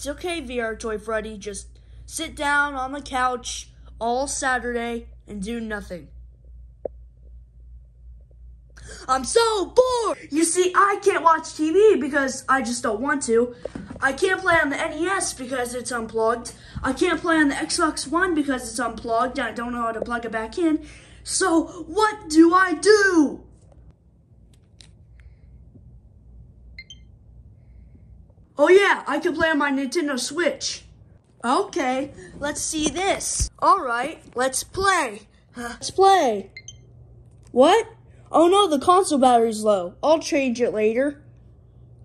It's okay, VR Toy Freddy. Just sit down on the couch all Saturday and do nothing. I'm so bored! You see, I can't watch TV because I just don't want to. I can't play on the NES because it's unplugged. I can't play on the Xbox One because it's unplugged and I don't know how to plug it back in. So, what do I do? Oh yeah, I can play on my Nintendo Switch. Okay, let's see this. All right, let's play. Let's play. What? Oh no, the console battery's low. I'll change it later.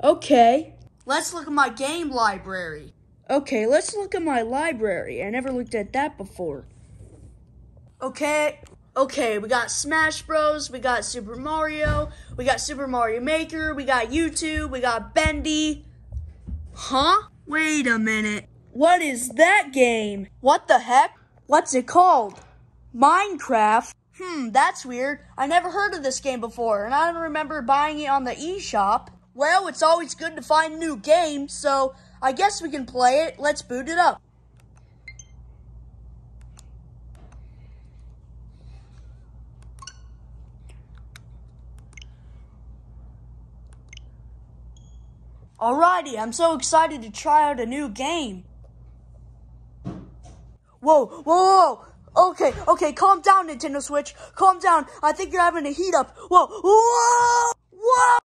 Okay. Let's look at my game library. Okay, let's look at my library. I never looked at that before. Okay, okay, we got Smash Bros, we got Super Mario, we got Super Mario Maker, we got YouTube, we got Bendy. Huh? Wait a minute. What is that game? What the heck? What's it called? Minecraft? Hmm, that's weird. I never heard of this game before, and I don't remember buying it on the eShop. Well, it's always good to find new games, so I guess we can play it. Let's boot it up. Alrighty, I'm so excited to try out a new game. Whoa, whoa, whoa! Okay, okay, calm down, Nintendo Switch. Calm down. I think you're having a heat up. Whoa, whoa, whoa!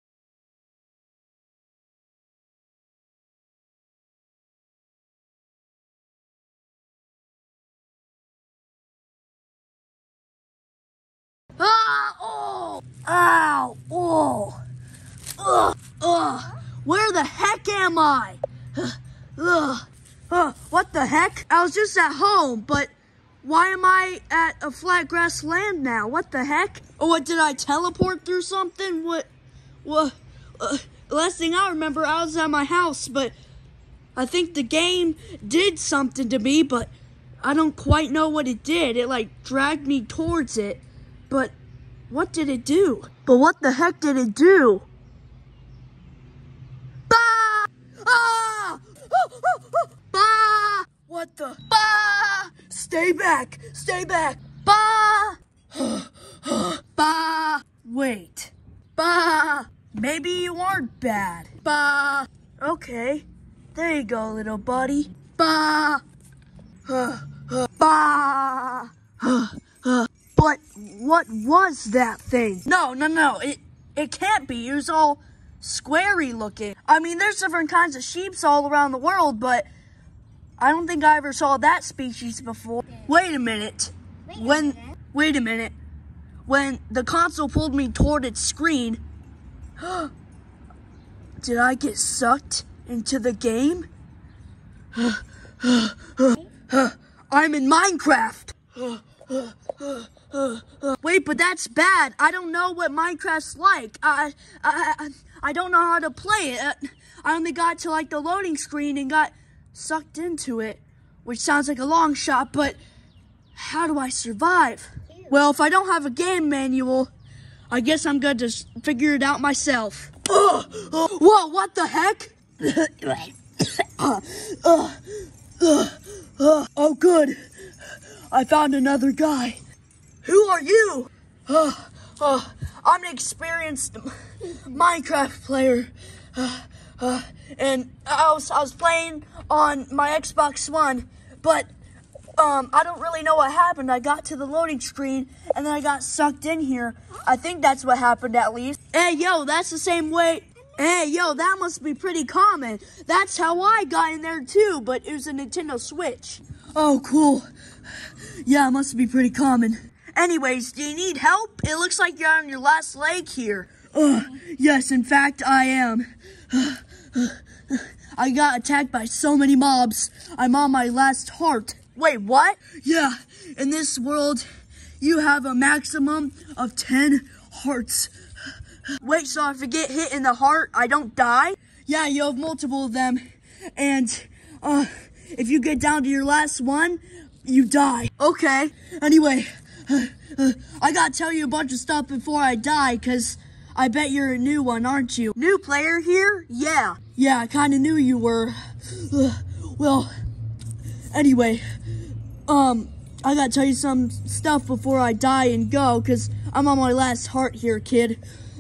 Ah! Oh! Ow! Oh! Ugh! Ugh! Where the heck am I? Ugh! Ugh! What the heck? I was just at home, but why am I at a flat grass land now? What the heck? Oh, what did I teleport through something? What? What? Uh, last thing I remember, I was at my house, but I think the game did something to me, but I don't quite know what it did. It like dragged me towards it, but what did it do? But what the heck did it do? Bah! Ah! Bah! What the? Bah! Stay back! Stay back! Bah! bah! Wait. Bah! Maybe you aren't bad. Bah! Okay. There you go, little buddy. Bah! bah! but what was that thing? No, no, no. It it can't be. It was all squarey looking. I mean, there's different kinds of sheeps all around the world, but I don't think I ever saw that species before. Wait a minute. Wait a when minute. wait a minute. When the console pulled me toward its screen, did I get sucked into the game? I'm in Minecraft. Wait, but that's bad. I don't know what Minecraft's like. I, I, I, don't know how to play it. I only got to like the loading screen and got sucked into it, which sounds like a long shot, but how do I survive? Well, if I don't have a game manual, I guess I'm going to figure it out myself. Ugh! Ugh! Whoa, what the heck? Ugh, ugh. Oh, good. I found another guy. Who are you? Uh, uh, I'm an experienced Minecraft player. Uh, and I was, I was playing on my Xbox One, but um, I don't really know what happened. I got to the loading screen and then I got sucked in here. I think that's what happened at least. Hey, yo, that's the same way. Hey, yo, that must be pretty common. That's how I got in there too, but it was a Nintendo Switch. Oh, cool. Yeah, it must be pretty common. Anyways, do you need help? It looks like you're on your last leg here. Uh, yes, in fact, I am. I got attacked by so many mobs. I'm on my last heart. Wait, what? Yeah, in this world, you have a maximum of 10 hearts. Wait, so if I get hit in the heart, I don't die? Yeah, you have multiple of them. And, uh, if you get down to your last one, you die. Okay. Anyway, I gotta tell you a bunch of stuff before I die, cause I bet you're a new one, aren't you? New player here? Yeah. Yeah, I kinda knew you were. well, anyway, um, I gotta tell you some stuff before I die and go, because I'm on my last heart here, kid.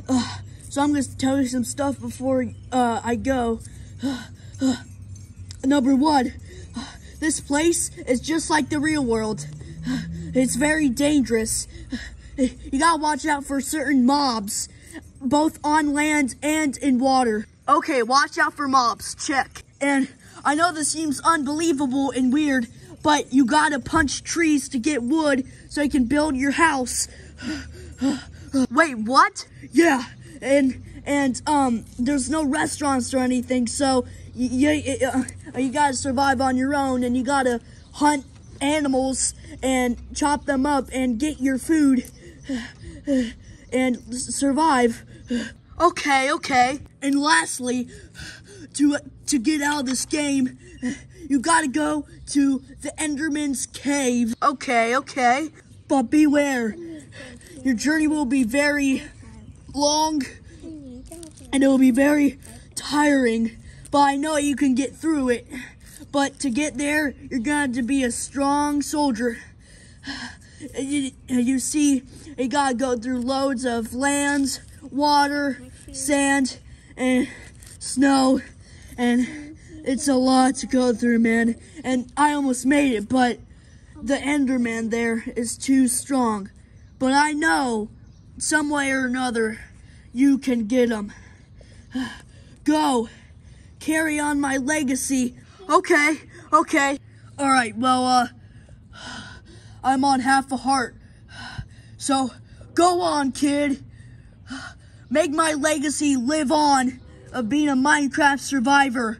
Uh, so I'm gonna tell you some stuff before uh, I go. Number one, this place is just like the real world. It's very dangerous. You gotta watch out for certain mobs, both on land and in water. Okay, watch out for mobs, check. And I know this seems unbelievable and weird, but you gotta punch trees to get wood so you can build your house. Wait, what? Yeah, and and um, there's no restaurants or anything, so you, you, uh, you gotta survive on your own, and you gotta hunt animals and chop them up and get your food and survive. Okay, okay. And lastly, to to get out of this game, you gotta go to the Enderman's cave. Okay, okay. But beware, your journey will be very long and it will be very tiring. But I know you can get through it. But to get there, you're going to to be a strong soldier. You, you see, you gotta go through loads of lands, water, sand, and snow, and it's a lot to go through, man. And I almost made it, but the Enderman there is too strong. But I know, some way or another, you can get him. Go, carry on my legacy. Okay, okay. All right, well, uh, I'm on half a heart. So, go on, kid. Make my legacy live on of being a Minecraft survivor.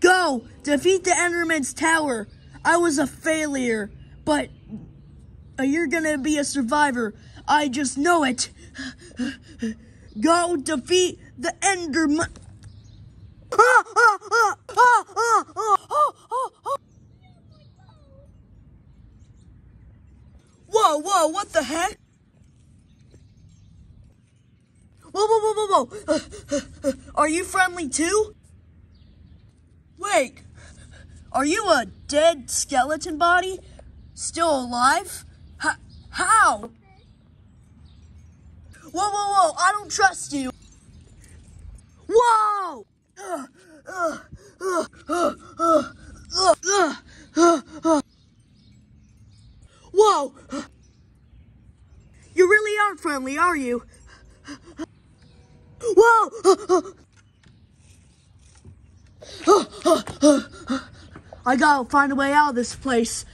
Go! Defeat the Enderman's tower. I was a failure, but you're gonna be a survivor. I just know it. Go defeat the Enderman. Whoa, whoa, what the heck? Whoa, whoa, whoa, whoa, whoa. Are you friendly too? Wait, are you a dead skeleton body? Still alive? H how? Whoa, whoa, whoa, I don't trust you. Whoa! Whoa! Aren't friendly, are you? Whoa! I gotta find a way out of this place.